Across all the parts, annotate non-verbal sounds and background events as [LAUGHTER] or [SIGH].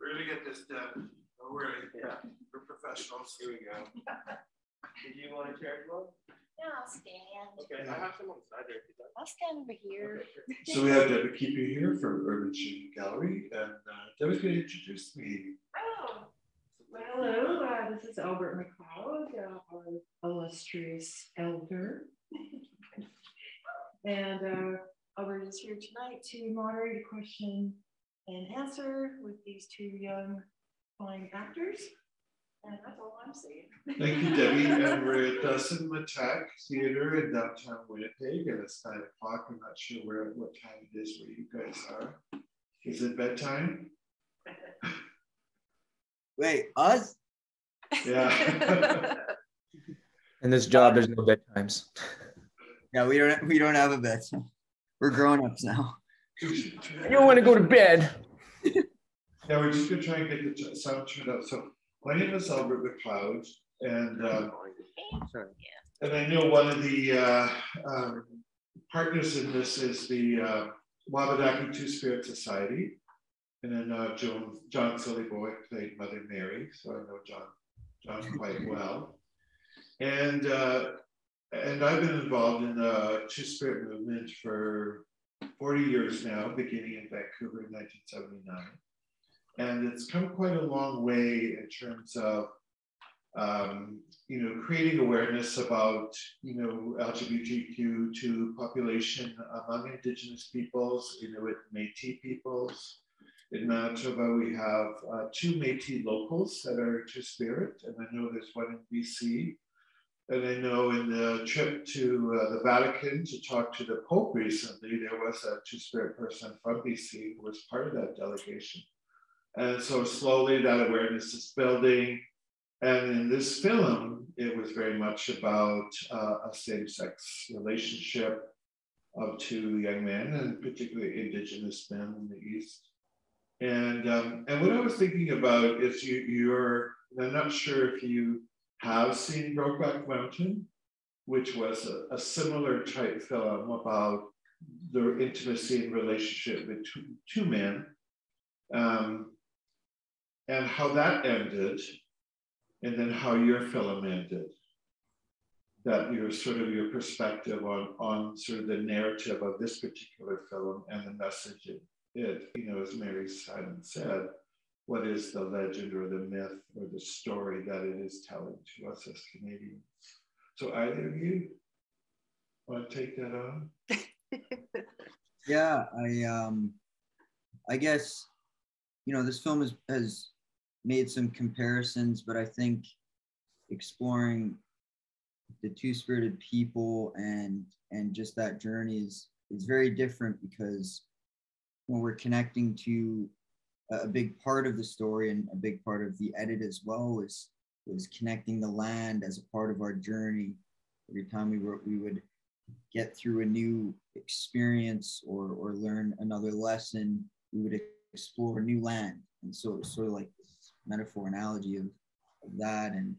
We're gonna get this done. Don't worry. Yeah. We're professionals. Here we go. [LAUGHS] Did you want to chair as well? Yeah, I'll stand. Okay, I have some on the side there if you'd like. I'll stand over here. [LAUGHS] So we have Debbie Keeper here from Urban Shaman Gallery, and uh, Debbie's going to introduce me. Oh, well, hello, uh, this is Albert McLeod, uh, our illustrious elder. [LAUGHS] and uh, Albert is here tonight to moderate a question and answer with these two young fine actors. And that's all I'm saying. Thank you, Debbie. [LAUGHS] and we're at uh, Cinematheque Theater in downtown Winnipeg, and it's nine o'clock. I'm not sure where what time it is where you guys are. Is it bedtime? [LAUGHS] Wait, us? Yeah. [LAUGHS] In this job, there's no bedtimes. Yeah, we don't we don't have a bed. We're grown ups now. You don't want to go to bed. Yeah, we're just gonna try and get the sound turned up. So my name is Albert McLeod, and uh, and I know one of the uh, um, partners in this is the uh, Wabanaki Two Spirit Society, and then uh, John John Sylliboy played Mother Mary, so I know John John quite well, and uh, and I've been involved in the Two Spirit movement for 40 years now, beginning in Vancouver in 1979. And it's come quite a long way in terms of, um, you know, creating awareness about, you know, LGBTQ2 population among Indigenous peoples, Inuit Métis peoples. In Manitoba, we have uh, two Métis locals that are Two Spirit, and I know there's one in BC. And I know in the trip to uh, the Vatican to talk to the Pope recently, there was a Two Spirit person from BC who was part of that delegation. And so slowly that awareness is building. And in this film, it was very much about uh, a same sex relationship of two young men, and particularly Indigenous men in the East. And, um, and what I was thinking about is you, you're, I'm not sure if you have seen Brokeback Mountain, which was a, a similar type film about the intimacy and relationship between two men. Um, and how that ended, and then how your film ended. That your sort of your perspective on on sort of the narrative of this particular film and the message it, it you know, as Mary Simon said, what is the legend or the myth or the story that it is telling to us as Canadians? So either of you want to take that on? [LAUGHS] yeah, I um I guess you know this film has has made some comparisons, but I think exploring the two spirited people and and just that journey is is very different because when we're connecting to a big part of the story and a big part of the edit as well was was connecting the land as a part of our journey. Every time we were we would get through a new experience or or learn another lesson we would explore new land. And so it was sort of like metaphor analogy of, of that. And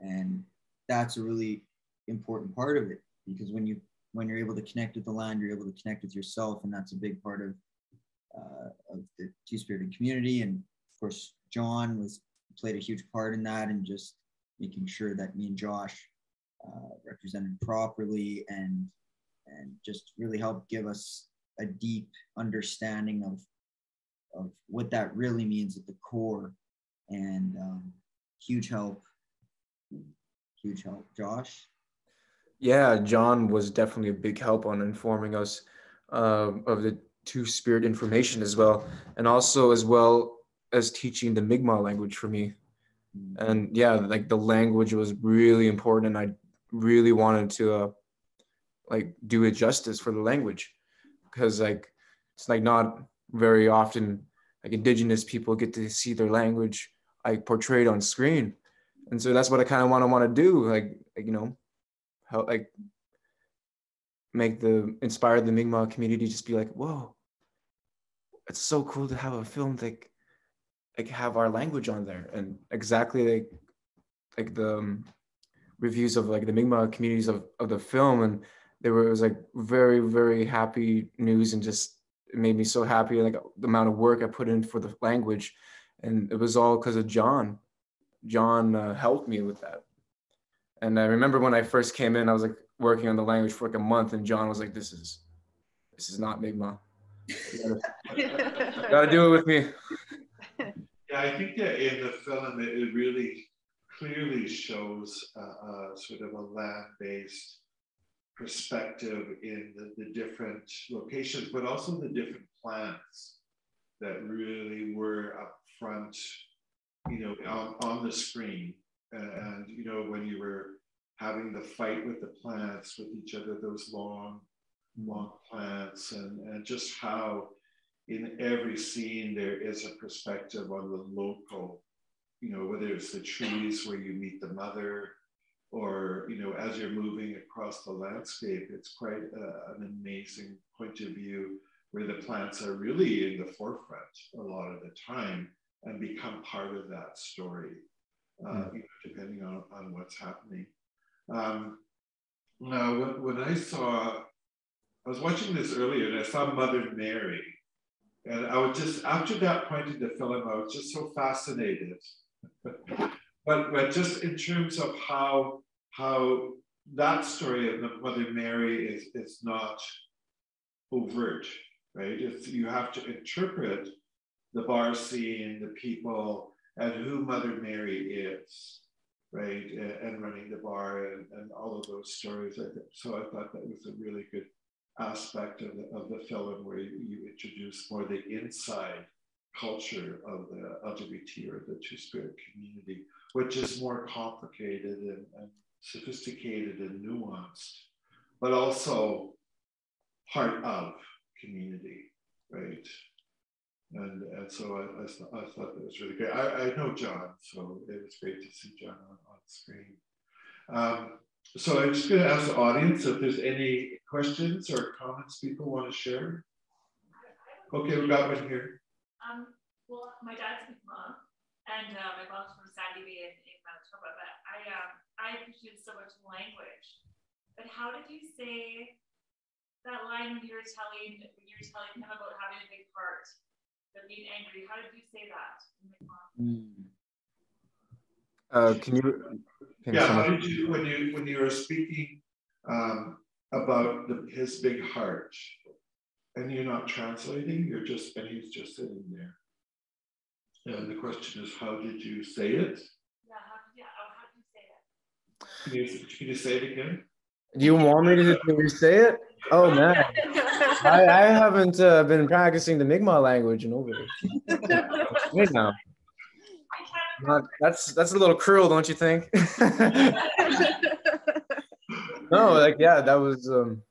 and that's a really important part of it because when you when you're able to connect with the land you're able to connect with yourself. And that's a big part of uh, of the two-spirited community and of course john was played a huge part in that and just making sure that me and josh uh, represented properly and and just really helped give us a deep understanding of of what that really means at the core and um, huge help. Huge help, Josh. Yeah, John was definitely a big help on informing us uh, of the two spirit information as well, and also as well as teaching the Mi'kmaq language for me. Mm-hmm. And yeah, like the language was really important, and I really wanted to uh, like do it justice for the language because like it's like not very often like indigenous people get to see their language like portrayed on screen and so that's what i kind of want to want to do like, like you know help like make the inspire the Mi'kmaq community just be like whoa it's so cool to have a film like like have our language on there. And exactly like like the um, reviews of like the Mi'kmaq communities of, of the film and they were it was like very very happy news and just it made me so happy like the amount of work I put in for the language, and it was all because of John. John uh, helped me with that, and I remember when I first came in, I was like working on the language for like a month, and John was like, "This is, this is not Mi'kmaq. You [LAUGHS] gotta, gotta do it with me." Yeah, I think that in the film, it, it really clearly shows a, a sort of a land-based perspective in the, the different locations, but also the different plants that really were up front, you know, on, on the screen. And, and, you know, when you were having the fight with the plants, with each other, those long, long plants, and, and just how in every scene there is a perspective on the local, you know, whether it's the trees where you meet the mother, or you know, as you're moving across the landscape, it's quite a, an amazing point of view where the plants are really in the forefront a lot of the time and become part of that story, uh, mm. you know, depending on, on what's happening. Um, now, when, when I saw, I was watching this earlier and I saw Mother Mary, and I was just, after that point in the film, I was just so fascinated. [LAUGHS] but, but just in terms of how, how that story of the Mother Mary is, is not overt, right? It's, you have to interpret the bar scene, the people, and who Mother Mary is, right? And, running the bar and, and all of those stories. So I thought that was a really good aspect of the, of the film where you, you introduce more the inside culture of the LGBT or the Two Spirit community, which is more complicated and, and sophisticated and nuanced, but also part of community, right? And, and so I, I, I thought that was really great. I, I know John, so it was great to see John on, on screen. Um, so I'm just going to ask the audience if there's any questions or comments people want to share. Okay, we got one here. Um, well, my dad's Mi'kmaq, and uh, my mom's from Sandy Bay in, in Manitoba, but I, um, I appreciate so much language. But how did you say that line when you were telling when you were telling him about having a big heart, but being angry? How did you say that? Uh, can you yeah, how did you when you when you were speaking um, about the, his big heart, and you're not translating, you're just and he's just sitting there. And the question is, how did you say it? Yeah, how did oh, how did you say it? Can you, can you say it again? Do you want me to, to say it? Oh man, [LAUGHS] I, I [LAUGHS] haven't uh, been practicing the Mi'kmaq language in over. Now. Not, that's that's a little cruel, don't you think? [LAUGHS] no, like yeah, that was um,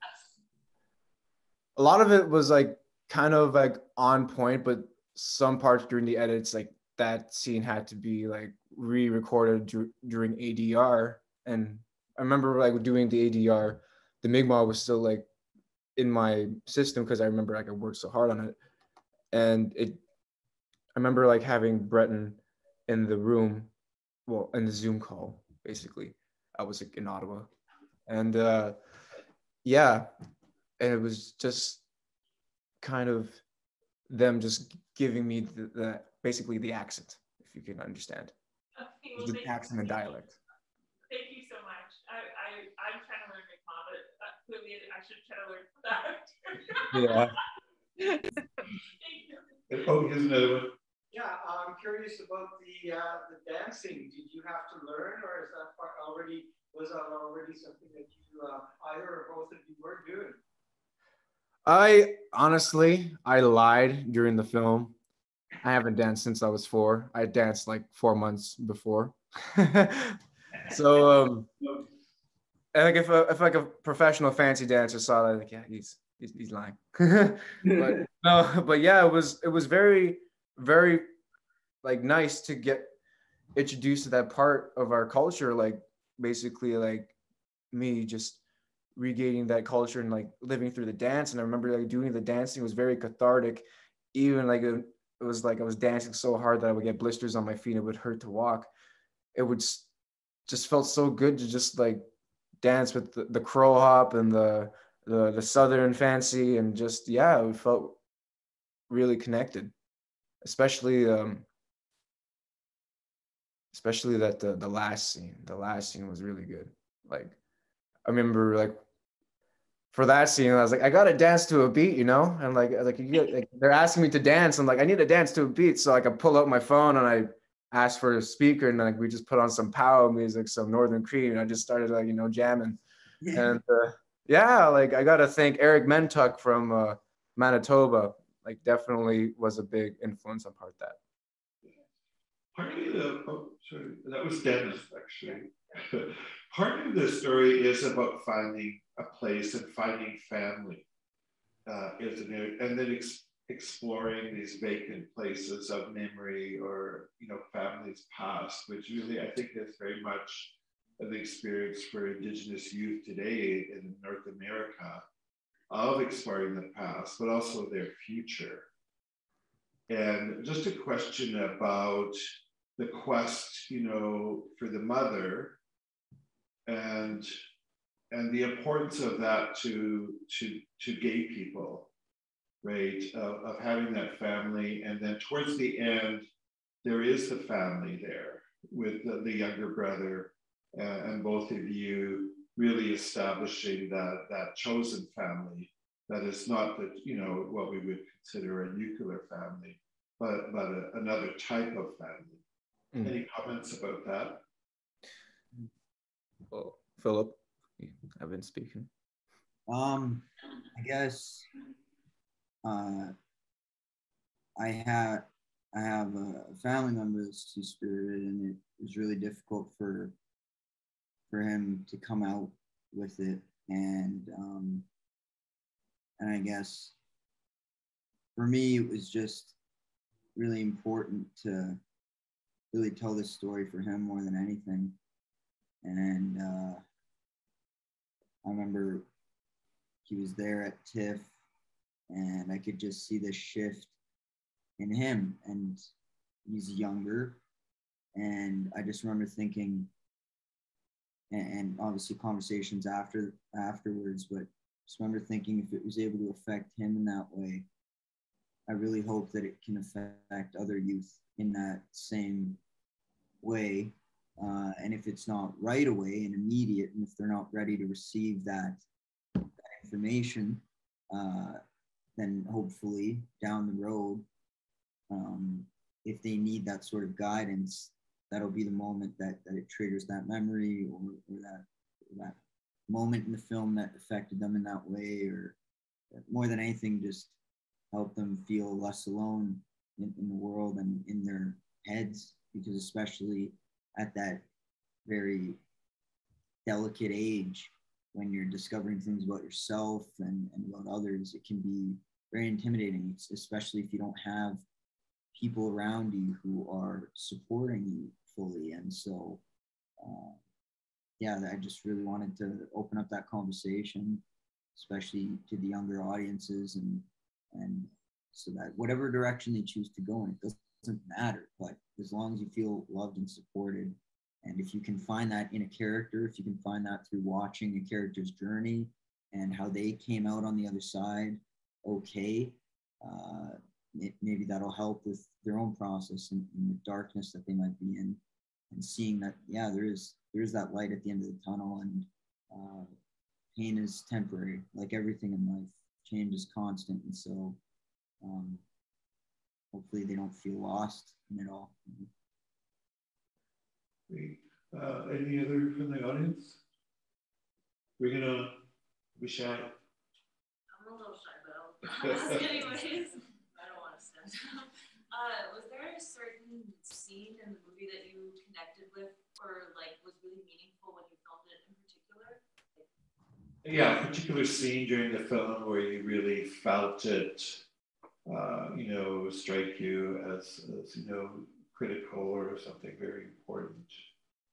a lot of it was like kind of like on point, but some parts during the edits, like that scene had to be like re-recorded dur- during ADR, and I remember like doing the ADR, the Mi'kmaq was still like in my system because I remember like I worked so hard on it, and it. I remember like having Breton in the room, well, in the Zoom call, basically. I was like in Ottawa. And uh, yeah, and it was just kind of them just giving me the, the basically the accent, if you can understand. Okay, well, the accent and dialect. Thank you so much. I, I, I'm trying to learn Mi'kmaq, but clearly I should try to learn that. yeah. [LAUGHS] Thank you. Oh, here's another one. Yeah, I'm curious about the uh, the dancing. Did you have to learn, or is that part already was that already something that you uh, either or both of you were doing? I honestly, I lied during the film. I haven't danced since I was four. I danced like four months before. [LAUGHS] so, um, like if a, if like a professional fancy dancer saw that, like yeah, he's he's, he's lying. [LAUGHS] but [LAUGHS] no, but yeah, it was it was very very like nice to get introduced to that part of our culture like basically like me just regaining that culture and like living through the dance. And i remember like doing the dancing was very cathartic. Even like it, it was like i was dancing so hard that i would get blisters on my feet it would hurt to walk. It would just felt so good to just like dance with the, the crow hop and the, the the southern fancy and just yeah, we felt really connected, especially um, especially that the the last scene. The last scene was really good. Like I remember like for that scene, I was like, I gotta dance to a beat, you know, and like like, you get, like they're asking me to dance, and like I need to dance to a beat, so like I pull out my phone and I ask for a speaker, and like we just put on some pow wow music, some Northern Cree, and I just started like you know jamming, [LAUGHS] and uh, yeah, like I gotta thank Eric Mentuck from uh, Manitoba, like definitely was a big influence on part that. Part of the oh, sorry, that was Dennis actually. [LAUGHS] part of the story is about finding a place and finding family, uh, isn't it? And then ex- exploring these vacant places of memory or you know families past, which really I think is very much an experience for Indigenous youth today in North America of exploring the past, but also their future. And just a question about the quest, you know, for the mother and and the importance of that to to to gay people right of, of having that family and then towards the end there is the family there with the, the younger brother uh, and both of you really establishing that that chosen family that is not the you know what we would consider a nuclear family but but a, another type of family mm. any comments about that well, Philip, I've been speaking. Um, I guess uh, I had I have a family member that's two spirited, and it was really difficult for for him to come out with it, and um, and I guess for me it was just really important to really tell this story for him more than anything. And uh, I remember he was there at TIFF, and I could just see the shift in him. And he's younger, and I just remember thinking, and obviously conversations after afterwards, but just remember thinking if it was able to affect him in that way, I really hope that it can affect other youth in that same way uh, and if it's not right away and immediate, and if they're not ready to receive that, that information, uh, then hopefully down the road, um, if they need that sort of guidance, that'll be the moment that, that it triggers that memory or, or that, that moment in the film that affected them in that way, or more than anything, just help them feel less alone in, in the world and in their heads, because especially at that very delicate age when you're discovering things about yourself and, and about others, it can be very intimidating, especially if you don't have people around you who are supporting you fully. And so, uh, yeah, I just really wanted to open up that conversation, especially to the younger audiences, and and so that whatever direction they choose to go in, it doesn't matter. But as long as you feel loved and supported. And if you can find that in a character, if you can find that through watching a character's journey and how they came out on the other side, okay, uh, maybe that'll help with their own process and, the darkness that they might be in, and seeing that yeah, there is there is that light at the end of the tunnel, and uh, pain is temporary, like everything in life. Change is constant, and so um, hopefully they don't feel lost in it all. Great. Uh, any other from the audience? We're gonna be shy. I'm a little shy, but I'll ask anyways. I don't want to stand. Uh, was there a certain scene in the movie that you connected with, or like was really meaningful when you filmed it in particular? Yeah, a particular scene during the film where you really felt it uh, you know, strike you as, as, you know, critical or something very important.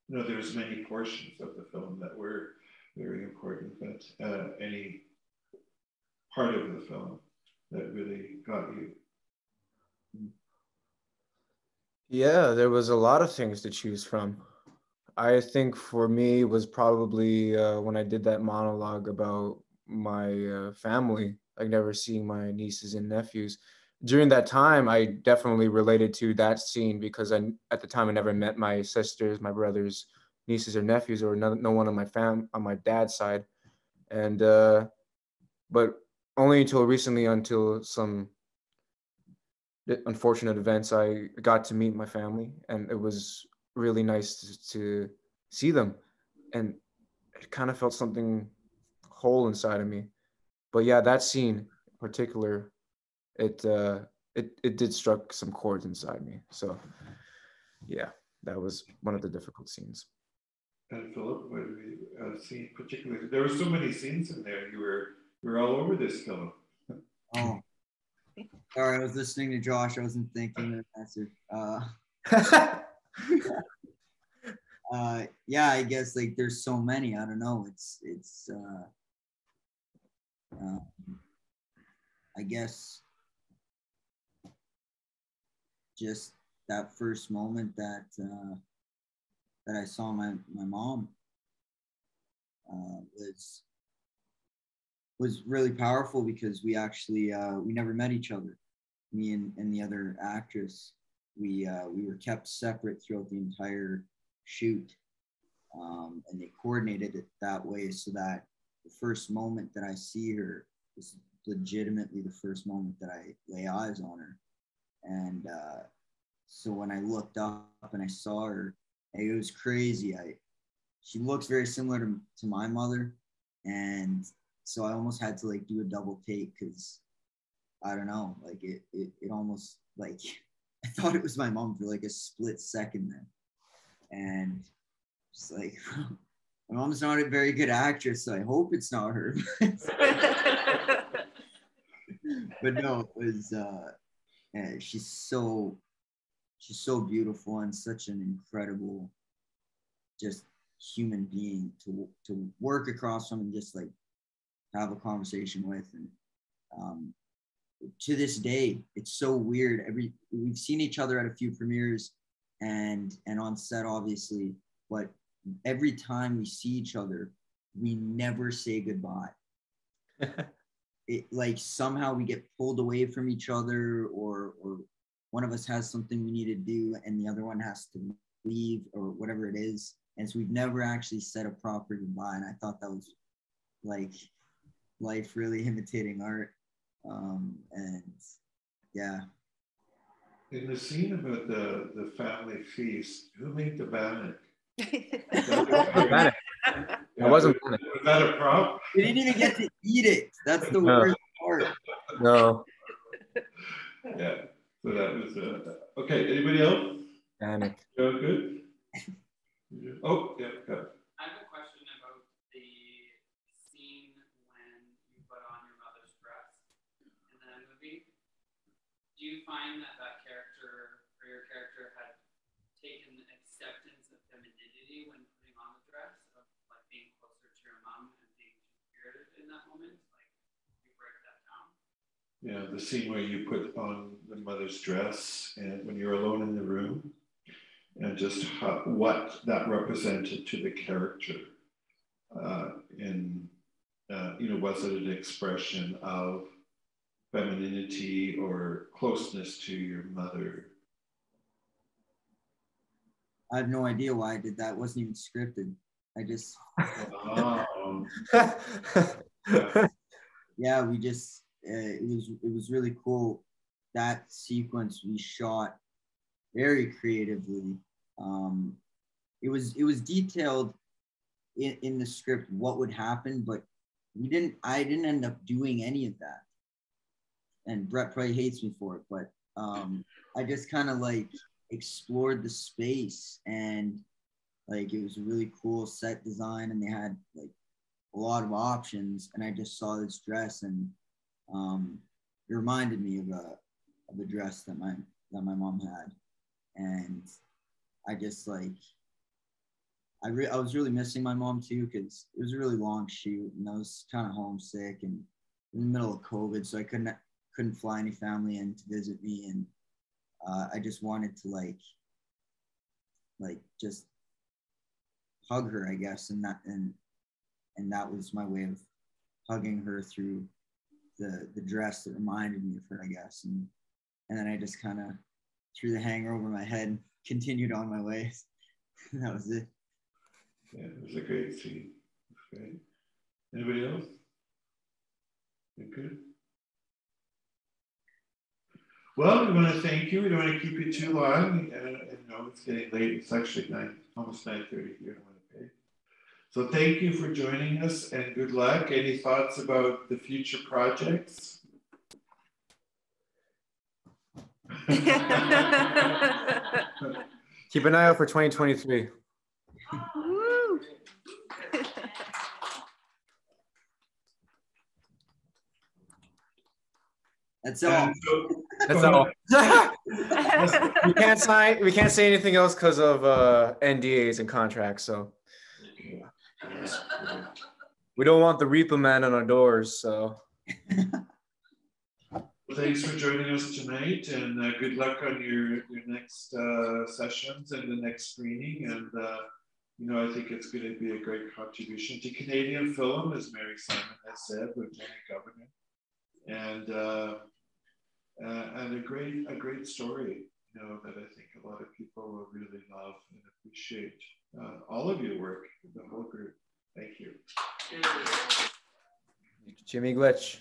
You know, there's many portions of the film that were very important, but uh, any part of the film that really got you? Yeah, there was a lot of things to choose from. I think for me was probably uh, when I did that monologue about my uh, family, like never seeing my nieces and nephews. During that time, I definitely related to that scene because I, at the time, I never met my sisters, my brothers, nieces or nephews, or no, no one on my fam on my dad's side, and uh, but only until recently, until some unfortunate events, I got to meet my family, and it was really nice to, to see them, and it kind of felt something whole inside of me. But yeah, that scene in particular, it uh, it it did struck some chords inside me. So yeah, that was one of the difficult scenes. And Philip, what we uh, scene particularly? There were so many scenes in there. You were were all over this film. Oh, sorry, I was listening to Josh. I wasn't thinking of answer. Uh, [LAUGHS] uh, yeah, I guess like there's so many. I don't know. It's it's. Uh, uh, I guess just that first moment that uh, that I saw my my mom uh, was was really powerful because we actually uh, we never met each other. Me and, and the other actress, we uh, we were kept separate throughout the entire shoot, um, and they coordinated it that way so that the first moment that I see her is legitimately the first moment that I lay eyes on her, and uh, so when I looked up and I saw her, it was crazy. I she looks very similar to, to my mother, and so I almost had to like do a double take because I don't know, like it, it, it almost like [LAUGHS] I thought it was my mom for like a split second then, and it's like [LAUGHS] my mom's not a very good actress, so I hope it's not her. [LAUGHS] but no, it was. uh yeah, she's so she's so beautiful and such an incredible just human being to to work across from and just like have a conversation with. And um, to this day it's so weird. Every we've seen each other at a few premieres and and on set obviously but every time we see each other we never say goodbye. [LAUGHS] It like somehow we get pulled away from each other or or one of us has something we need to do and the other one has to leave or whatever it is. And so we've never actually said a proper goodbye. And i thought that was like life really imitating art. Um, and yeah. In the scene about the, the family feast, who made the bannock? [LAUGHS] bannock. I wasn't Was that a prop? We didn't even get to eat it. That's the No. worst part. No, Yeah, so that was, uh, okay, anybody else? panic. Joe, good? [LAUGHS] Oh, yeah, go. I have a question about the scene when you put on your mother's dress in the movie. Do you find that that character or your character had taken acceptance of femininity when putting on the dress, of like being closer to your mom and being spirited in that moment? Like, you break that down. Yeah, the scene where you put on the mother's dress and when you're alone in the room and just how, what that represented to the character. Uh, in, uh, you know, was it an expression of femininity or closeness to your mother? I have no idea why I did that. It wasn't even scripted. I just, Oh, [LAUGHS] yeah, we just, uh, it was, it was really cool. That sequence we shot very creatively. Um, it was, it was detailed in, in the script what would happen, but we didn't, I didn't end up doing any of that. And Brett probably hates me for it, but um, I just kind of like explored the space and like it was a really cool set design and they had like a lot of options and I just saw this dress and um, it reminded me of a of a dress that my that my mom had. And I just like I re- I was really missing my mom too because it was a really long shoot and I was kind of homesick and in the middle of COVID so I couldn't couldn't fly any family in to visit me and uh, I just wanted to like like just hug her, I guess, and that and and that was my way of hugging her through the the dress that reminded me of her, I guess, and and then I just kind of threw the hanger over my head and continued on my way. [LAUGHS] that was it. Yeah, it was a great scene. Great. Anybody else? You good? Well, we want to thank you. We don't want to keep you too long. Uh, you know, it's getting late. It's actually nine, almost nine thirty here in Winnipeg. So thank you for joining us, and good luck. Any thoughts about the future projects? [LAUGHS] [LAUGHS] Keep an eye out for 2023. That's all. [LAUGHS] That's all. [LAUGHS] we can't sign. We can't say anything else because of uh, NDAs and contracts. So we don't want the Reaper Man on our doors. So Thanks for joining us tonight, and uh, good luck on your your next uh, sessions and the next screening. And uh, you know, I think it's going to be a great contribution to Canadian film, as Mary Simon has said, with Jenny Governor, and uh, uh, and a great a great story. You know that I think a lot of people will really love and appreciate uh, all of your work, the whole group. Thank you. Jimmy Glitch.